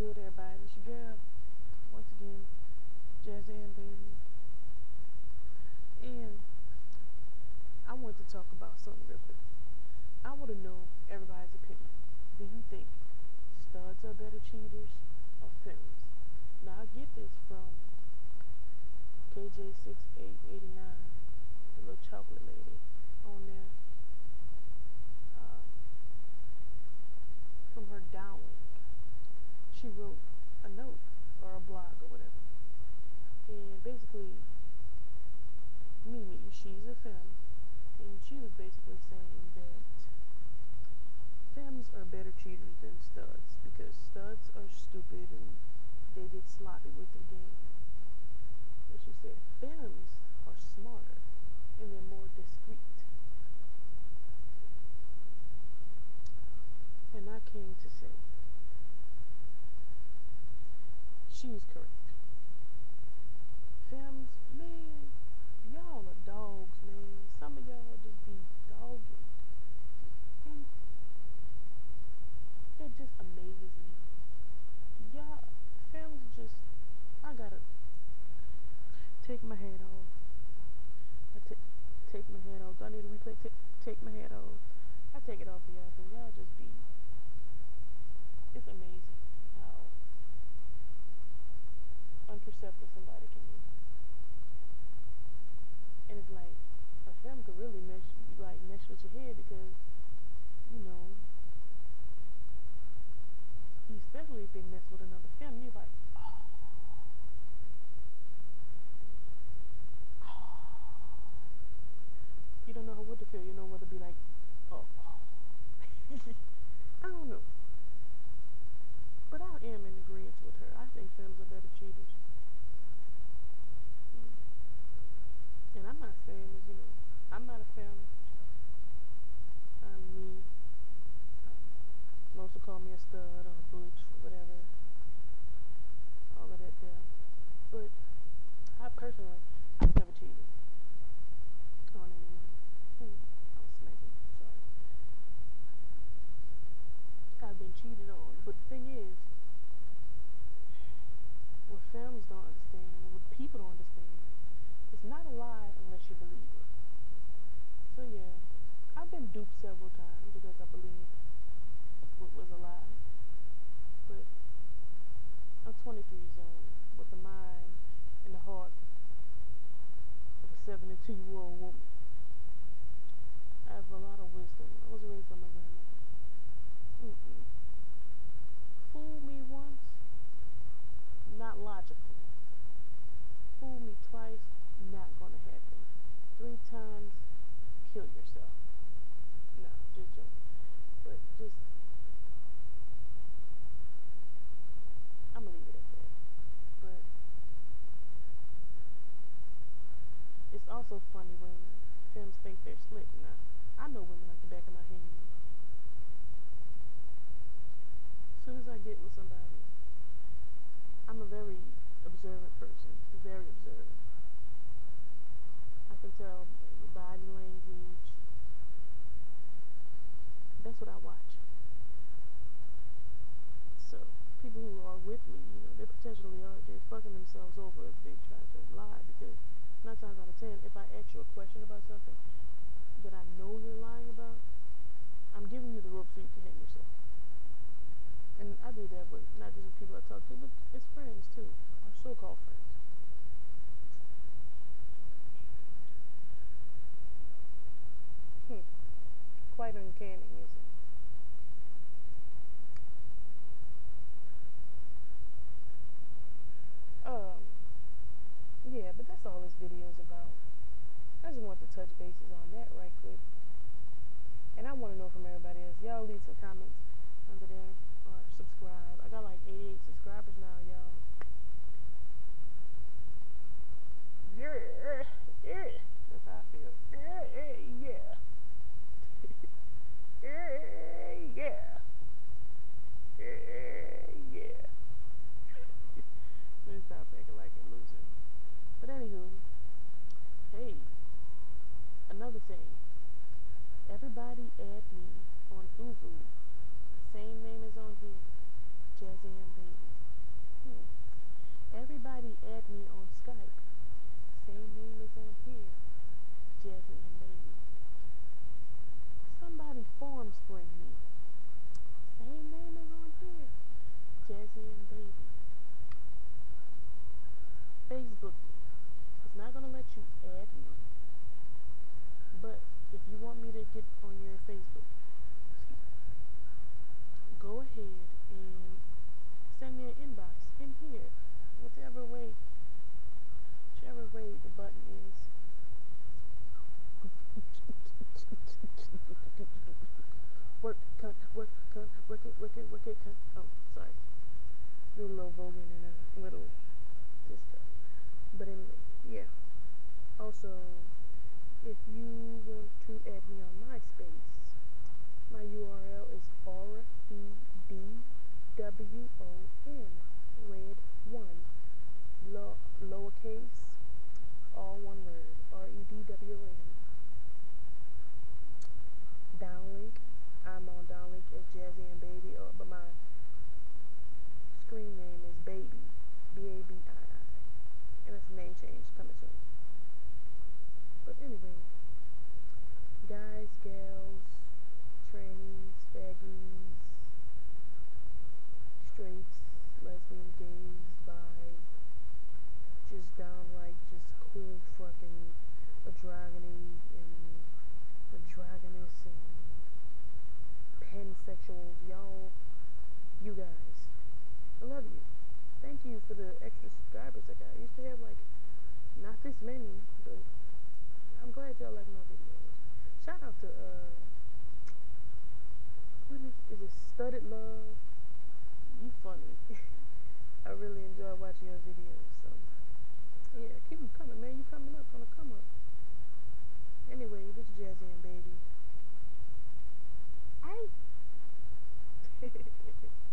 good, everybody? It's your girl, once again, Jazanne Baby. And I want to talk about something real quick. I want to know everybody's opinion. Do you think studs are better cheaters or femmes? Now, I get this from KJ6889, the little chocolate lady on there. Uh, from her Downelink she wrote a note or a blog or whatever. And basically, Mimi, she's a femme, and she was basically saying that femmes are better cheaters than studs because studs are stupid and they get sloppy with their game. And she said femmes are smarter and they're more discreet. And I came to say she's correct. Femmes, man, y'all are dogs, man. Some of y'all just be dogging. And it just amazes me. Y'all, femmes just, I gotta take my hat off. I take my hat off. Do I need to replay? T take my hat off. I take it off for y'all because y'all just be, it's amazing unperceptive somebody can be. And it's like a film could really mess like mess with your head because, you know, especially if they mess with another film, you're like, oh. You don't know what to feel. You know whether to be like, oh. I don't know. But I am in agreement with her. I think femmes are better cheaters. And I'm not saying that, you know, I'm not a femme. I'm me. Most will call me a stud or a butch or whatever. All of that there. But I personally, I've never cheated on anyone. Hmm, I was smacking. Sorry. I've been cheated on. But the thing is, what families don't understand, what people don't understand, it's not a lie you believe it. So yeah, I've been duped several times because I believed what was a lie. But I'm 23 years old with the mind and the heart of a 72 year old woman. I have a lot of wisdom. I was raised by my grandmother. Mm -mm. Fool me once, not logical. Fool me twice, not gonna happen. Three times, kill yourself. No, just joking. But just, I'm gonna leave it at that. But also funny when femmes think they're slick. Now, I know women like the back of my hand. As soon as I get with somebody, I'm a very observant person, very observant. I can tell body language. That's what I watch. So, people who are with me, you know, they potentially are, they're fucking themselves over if they try to lie because nine times out of ten, if I ask you a question about something that I know you're lying about, I'm giving you the rope so you can hang yourself. And I do that with not just with people I talk to, but it's friends too, or so-called friends. Hmm. Quite uncanny, isn't it? Um, yeah, but that's all this video is about. I just want to touch bases on that right quick. And I want to know from everybody else. Y'all leave some comments under there or subscribe. I got like 88 subscribers now, y'all. Anywho, hey, another thing. Everybody add me on ooVoo. Same name as on here. Jazzy M Babii. Yeah. Everybody add me on Skype. Same name as on here. Jazzy M Babii. Somebody form spring me. In here, whichever way, whichever way the button is. work, cunt, work, cunt, work it, work it, work it, cunt. Oh, sorry. Do a little voguing and a little this stuff. But anyway, yeah. Also, if you want to add me on MySpace, my URL is R E D W O N red one low, lowercase all one word R E D W O N Downelink I'm on Downelink as Jazzy M Babii or but my screen name is Baby B A B I I and it's a name change coming soon but anyway guys gals trannies faggies straights lesbian, gays bi just downright just cool fucking a androgyny and androgynous and pansexuals, y'all, you guys. I love you. Thank you for the extra subscribers I got. I used to have like not this many, but I'm glad y'all like my videos. Shout out to uh what is, is it studded love? You funny. I really enjoy watching your videos, so yeah, keep them coming, man. You coming up on the come up. Anyway, this Jazzy and baby. I